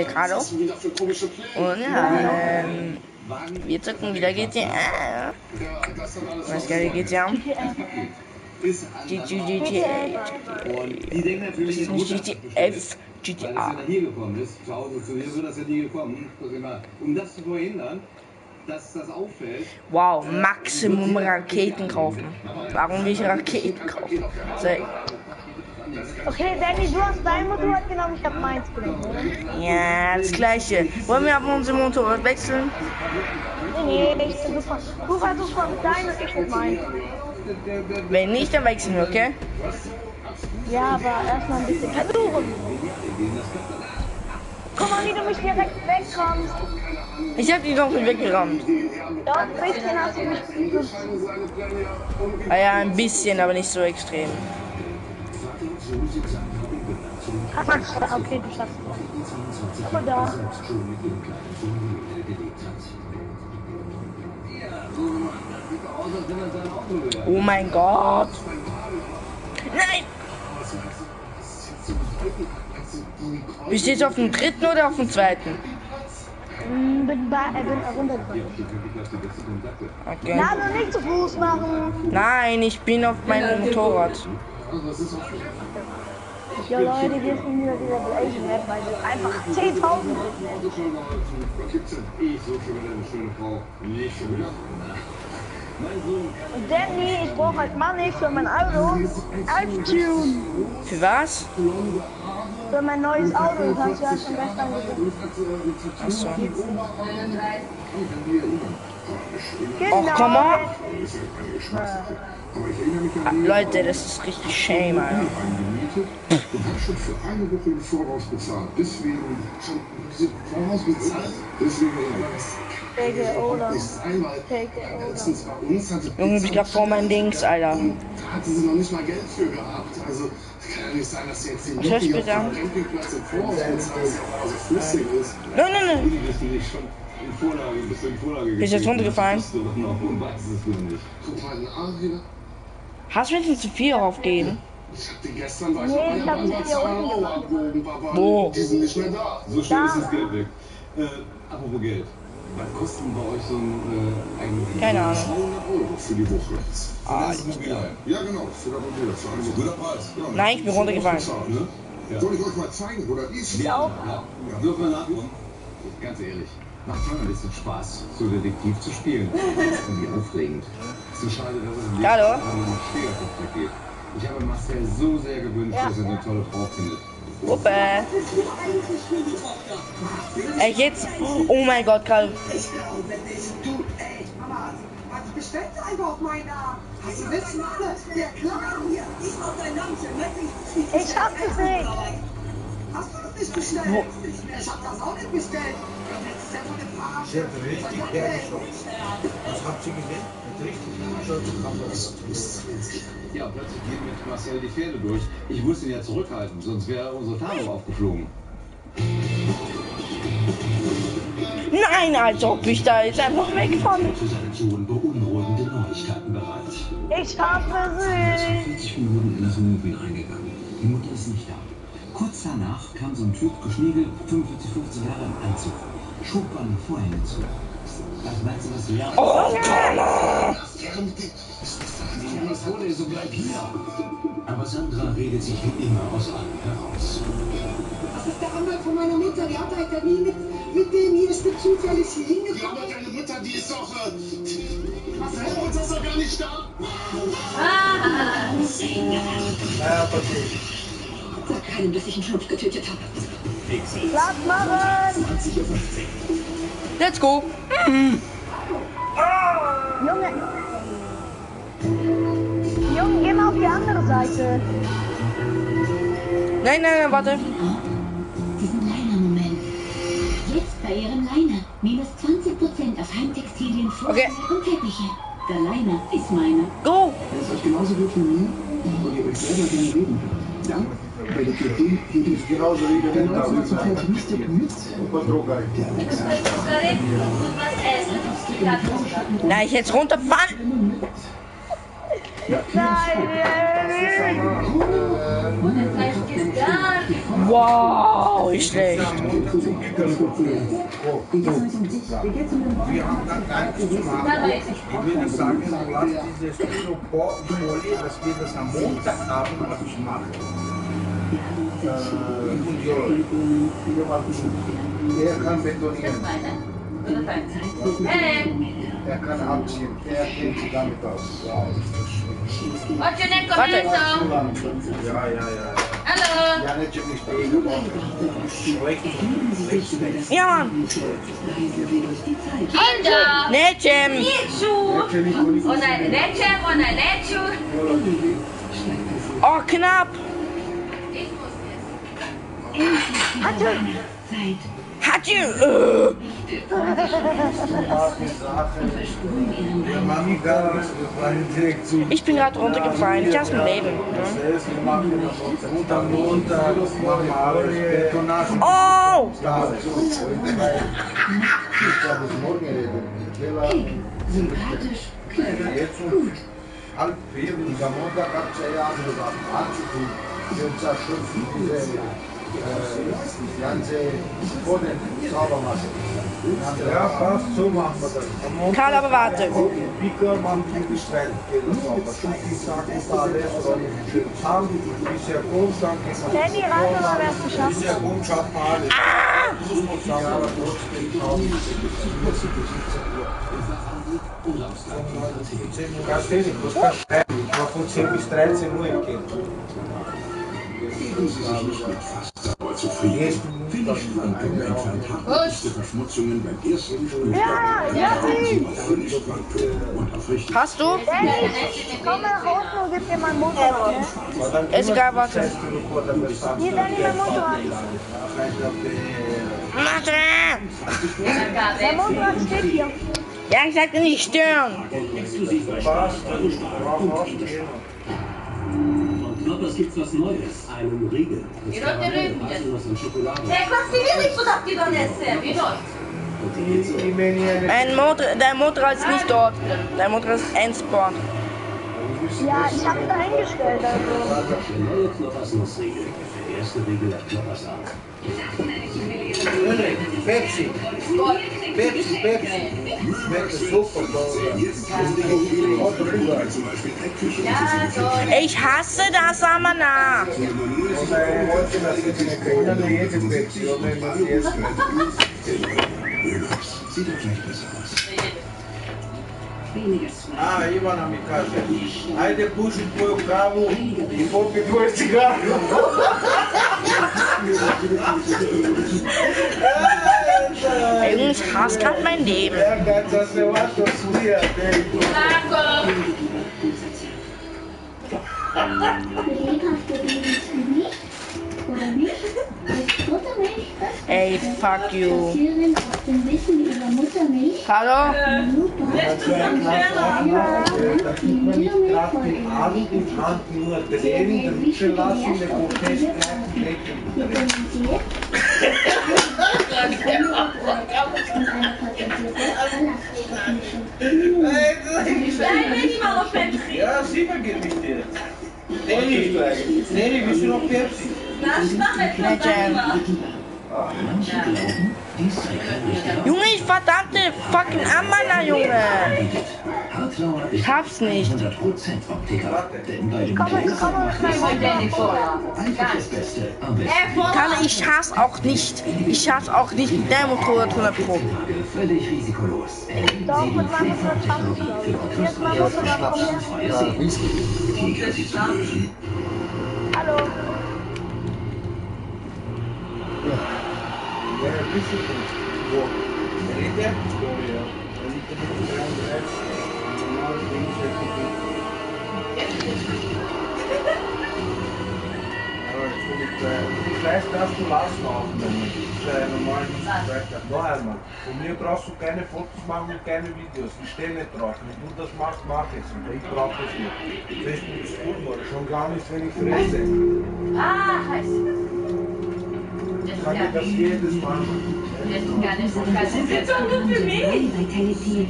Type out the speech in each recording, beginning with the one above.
Ricardo. Und ja, ähm, wir zocken wieder GTA. Was geil GTA? GTA. Natürlich, Das ist nicht GTF, GTA. hier Wow, Maximum Raketen kaufen. Warum will ich Raketen kaufen? So, Okay, Danny, du hast dein Motorrad genommen, ich habe meins genommen, ja, das gleiche. Wollen wir auf unser Motorrad wechseln? Nee, nee, ich super. Du versuchst mal mit deinem und ich mit meinem. Wenn nicht, dann wechseln wir, okay? Ja, aber erstmal ein bisschen versuchen. Guck mal, wie du mich direkt wegkommst. Ich hab die doch nicht weggerammt. Doch, ein bisschen hast du mich. Ah ja, ein bisschen, aber nicht so extrem. Ach, okay, du schaffst es. Aber da. Oh mein Gott. Nein! Wie steht's auf dem dritten oder auf dem zweiten? Hm, Bin, bin runtergefallen. Okay. Du nicht zu Fuß machen. Nein, ich bin auf meinem Motorrad. Ja, Leute, wir sind wieder dieser Blazing Map, weil wir einfach 10.000 ich so schon wieder eine schöne Frau. Nicht schon wieder. Und Danny, ich brauche halt Money für mein Auto. Altune. Für was? Für mein neues Auto, das hast du ja schon gestern gesehen. Achso. Genau. Och, komm on. Ah, Leute, das ist richtig shame, Alter. und hat schon für eine Woche im Voraus bezahlt. Deswegen schon diese Voraus bezahlt. Deswegen Take it over. letztens bei uns hatte Junge, ich glaub vor mein Dings, Alter. da hatte sie noch nicht mal Geld für gehabt. Also es kann ja nicht sein, dass sie jetzt den Lucky auf dem Campingplatz im Voraus bezahlt, dass er so flüssig ist. Nein, nein, nein. In Vorlage, bist du in Vorlage Bist du jetzt runtergefallen? Das du weißt es nur nicht. Guck mal, den. Hast du jetzt nicht zu viel aufgehen? Ich hab die gestern, weil ich Nee, auf ich hab Bahn hier unten abgehoben war. Wo? Die sind nicht mehr da. So schnell ist das Geld weg. Äh, apropos Geld. Was kostet denn bei euch so ein äh, eigentlich? Keine Ahnung. 200 Euro für die Woche. Ah, das ist Mobilei. Ja, genau, für das Mobil. Für eine Woche. Guter Preis. Ja, Nein, ich bin runtergefallen. Ne? Ja. Soll ich euch mal zeigen, wo das ist? Ja, ja. Dürfen wir nachgucken? Ganz ehrlich, macht schon ein bisschen Spaß, so Detektiv zu spielen. Das ist irgendwie aufregend. Es ist schade, dass es nicht Hallo? einen Schwiegertochter geht. Ich habe Marcel so sehr gewünscht, Ja. dass er eine tolle Frau findet. Uppe. Ey, jetzt. Oh mein Gott, gerade. Du, ey, Mama, was bestellt einfach auf meinen Namen? Hast du wissen alle? Der Klar hier, ich auf dein Namen, Ich schaff es nicht. Hast du das nicht bestellt? Ich hab das auch nicht bestellt. Sie hat richtig hergeschaut. Was habt ihr gesehen? Hat richtig hergeschaut. Ja, plötzlich gehen mit Marcel die Pferde durch. Ich musste ihn ja zurückhalten, sonst wäre unsere Tarnung aufgeflogen. Nein, als ob ich da jetzt einfach wegfalle. für seinen Sohn beunruhigende Neuigkeiten bereit. Ich es nicht. 40 Minuten in das Wohnmobil reingegangen. Die Mutter ist nicht da. Kurz danach kam so ein Typ, geschniegelt, 45, 50 Jahre im Anzug, schob an Vorhänge zu. Was meinst du, was du ja? Oh, Connor! Die Vorlesung bleibt hier. Aber Sandra redet sich wie immer aus allem heraus. Das ist der Anwalt von meiner Mutter. Die hat halt Termin mit, mit dem hier. Bin zufällig hier Ja, aber hingekommen. deine Mutter, die ist doch. Äh, Marcel, uns ist doch gar nicht da. Sag keinem, dass ich einen Schnupf getötet habe. Lass machen. Let's go. Junge. Junge, geh mal auf die andere Seite. Nein, nein, nein, warte. Diesen Leiner-Moment. Jetzt bei Ihrem Leiner. Minus 20% auf Heimtextilien, Okay. Vorhänge und Teppiche. Der Leiner ist meine. Go. Wenn es euch genauso geht wie mir und ihr euch selber gerne reden hier durch Genauso wie der genau so zur Charakteristik mit der Alexa. Na, ich jetzt runterfahren. Nein, Das ist. Wow, nicht schlecht. Wir haben da gar nichts zu machen. Ich würde sagen, lass dieses Styropor Folie, dass wir das am Montag haben, was ich mache. Äh, ja, er kann betonieren. Er kann abziehen. Er kennt sich damit aus. Ja, What's your name, Warte. Comienzo? ja, ja. ja. Hello. Ja, nicht nicht Schlecht. Ja, Mann. Kinder. Mädchen. Nichu. Und ein Lädchen und ein Lädchen. Oh, knapp. Zeit. Hat you. Äh. Der Direkt zu. Ich bin gerade runtergefallen. Ich hasse mein Leben. Betonage. Oh! Sympathisch. Jetzt um halb vier am Montag habt ihr ja gesagt, anzutun. Wir zerschöpfen diese äh, Karl aber warte. Danny, warte mal, wer es geschafft hat. Ah! Ganz ehrlich, du kannst schreiben. Ich war von 10 bis 13 Uhr im Kind. Geben Sie sich nicht mit fast sauber zufrieden. Schwankungen entfernt echte Verschmutzungen beim ersten Sprühstoff. Ja, ja, Sie auf völlig Quantum und auf richtig. Hast du? Danny, komm nach unten und gib dir mein Motorrad. Ist egal, warte. Hier, Danny, mein Motorrad. Warte. Mein Motorrad steht hier. Ja, ich sagte nicht stören. Und Knoppers gibt's was Neues. Einen Riegel. mit Ihr habt den då. Mein Motor, dein Motorrad ist nicht dort. Dein Motorrad ist Endsport. Ja, ich hab's da eingestellt, also. Der neue Knoppers. Der erste Riegel nach Knoppers Art. Pepsi. Pepsi, Pepsi. Super. Zum Beispiel Eckküche. Ja, så. Ich hasse das Amana. Sieht doch gleich besser aus. Ah, Ivana mi kaže, ajde puši tvoju kavu i popi tvoje cigare. Ey, Junge, ich hasse gerade mein Leben. Ja, kad sam se vato smija, ej. Tako. Lebhafte Lebensmittel nicht? Oder nicht? Als Muttermilch Ey, fuck you. basieren auf dem Wissen über Muttermilch Hallo? Da gibt man nicht gerade den Arm und Hand nur drehen, dann mischen lassen, der kommt fest bleibt, direkt in die Dreh. implementiert und eine patentierte Ballaststoffmischung. Ja, ik weet niet wat op Pepsi. Ja, sicher geht nicht dir. Danny, willst du noch Pepsi? Richtiger Junge, ich verdammte fucking Amana, Junge. Ich hab's nicht. 100% Optiker. Denn bei dem Komm, Gläser komm, macht komm, es komm, Sinn. komm. Einfach das Beste am besten. Kann ich hasse auch nicht. Ich hasse auch nicht dein Motorrad 100 Pro. Völlig risikolos. Erleben Doch, Sie die mit meinem Pflegeform-Technologie für Jetzt mal kontrastfreies Motorrad und freies Sehen. Tiger sie zu lösen. Hallo. Ja, ein bisschen gut. Wo? Redet? Ja. Liegt mit 33. Normal bin ich äh, weiß, dass du lassen aufnehmen. Das äh. Noch einmal. Von mir brauchst du keine Fotos machen und keine Videos. Ich stehe nicht drauf. Wenn du das machst, mach es. Und ich brauche es nicht. Facebook ist gut, Schon gar nicht, wenn ich fresse. Ah, scheiße. Ich kann dir das jedes Mal machen. Ist jetzt auch nur für mich. Sie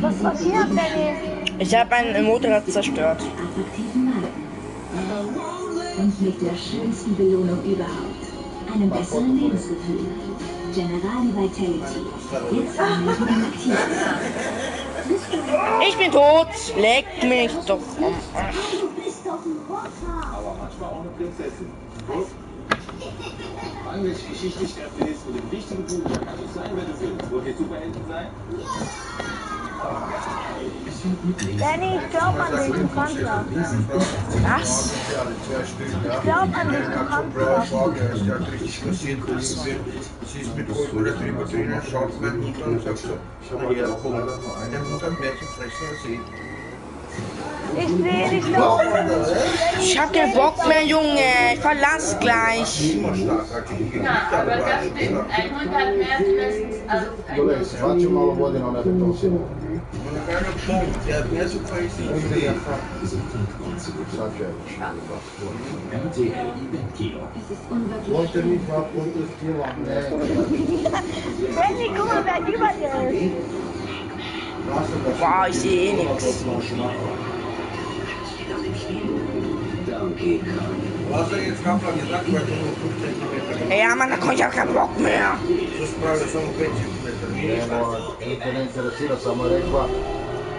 Was Sie passiert, Benny? Ich habe ein Motorrad zerstört. Und mit der schönsten Belohnung überhaupt. Einem besseren Lebensgefühl. Generali Vitality. Jetzt aktiv. Ich bin tot. Leck mich doch. Aber auch Prinzessin. Angriff Geschichtlichkeit ist mit dem richtigen Buch, da kannst du sein, wer du willst. Wollt ihr Superhelden sein? Benny, ich glaub an dich, du kannst das. Was? Ich glaub an dich, du kannst das. Der hat richtig kassiert. Sie ist mit Alkohol drüber drinnen, schaut meine Mutter und sagt so, na ja, komm, der Mutter Märchen fressen sehen. Ich seh dich doch. Ich hab keinen Bock mehr, Junge. Ich verlass gleich. Ja, aber. Ein Hund hat mehr Stress als ein Hund. Faccio malo vuole non avere tosse. Non avere più, ti ha preso paesi. RTL Eventkino. Es ist unwirklich. Wollte nicht mal protestieren. Benny, guck mal, wer über dir ist. Wow, ich sehe eh nichts. Was er jetzt Kampfer gesagt, weil du nur 5 cm. Ja, Mann, da komm ich auch keinen Bock mehr. Das brauche samo 5 cm. Evo, niko ne interesira, samo rekla,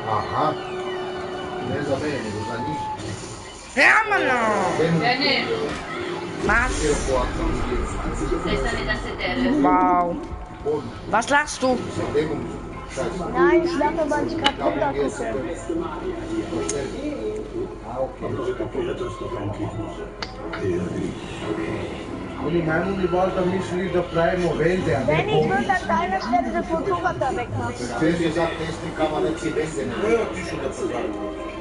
aha, ne za mene, nego za njih. Ja, Mann. Was? é da CDL. Wow. Was lachst du? Nein, ich lache, weil ich gerade Αυτός κακέρατος το φραγκίζουσε. Τι αδίκη. Oni najmu ni valjda mislili da pravimo vende, a ne Benny, ich bombe. würde an deiner Stelle das Motorrad da wegmachen. Čez je za tesnikama neki vende ne. Je otišel da pozdravi.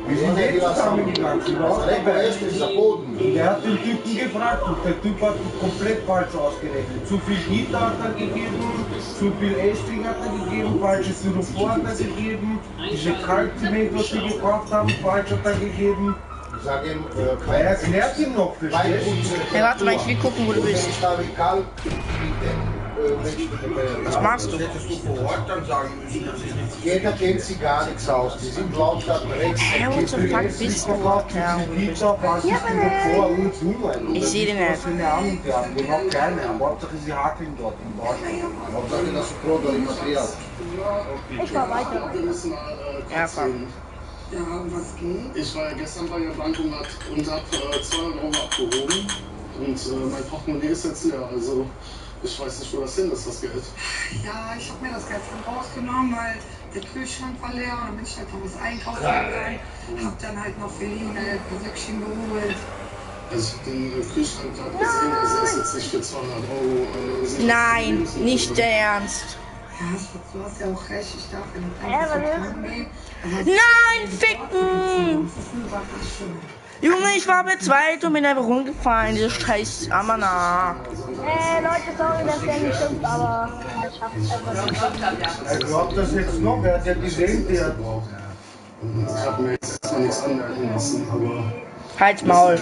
Wir sind jetzt bila samo zusammengegangen, sie war Was rekao jeste za poden? Der hat den Typen gefragt und der Typ hat komplett falsch ausgerechnet. Zu viel Gitter hat er gegeben, zu viel Estring hat er gegeben, falsches Styropor hat er gegeben, diese Kaltzement, was sie gekauft haben, falsch hat er gegeben. Ich sage ihm, äh, Er erklärt ihm noch, verstehst du? Hey, warte mal, ich will gucken, wo du bist. Den äh. Was machst du? Ich nicht Jeder kennt sie gar nichts aus. Die sind lauter rechts. Hey, wo zum Fuck bist du ist denn davor uns um? Ich sehe den nicht. Keine Ahnung, die haben den keine. Hauptsache sie hakeln dort. Ich fahr weiter. Ja, komm. Ja, um was geht? Ich war ja gestern bei der Bank und habe und hab, äh, 200 Euro abgehoben. Und äh, mein Portemonnaie ist jetzt leer. Also ich weiß nicht, wo das hin ist, das Geld. Ja, ich habe mir das Geld von rausgenommen, weil der Kühlschrank war leer und dann bin ich halt noch was einkaufen gegangen. Hab dann halt noch für ihn ein Säckchen geholt. Also ich hab den äh, Kühlschrank gerade gesehen, also er ist jetzt nicht für 200 Euro. Äh, Nein, nicht der Ernst. Ja, Schatz, du hast ja auch recht, ich darf ja nicht Ja, was ist? nehmen. Nein, ficken! Junge, ich war bei zweit und bin einfach rumgefallen. Diese scheiß Amana. Äh, Leute, sorry, dass der nicht stimmt, aber ich hab's einfach nicht. Er glaubt das jetzt noch, er hat ja gesehen, der. ich habe mir jetzt erstmal nichts anmerken lassen, aber Halt's Maul.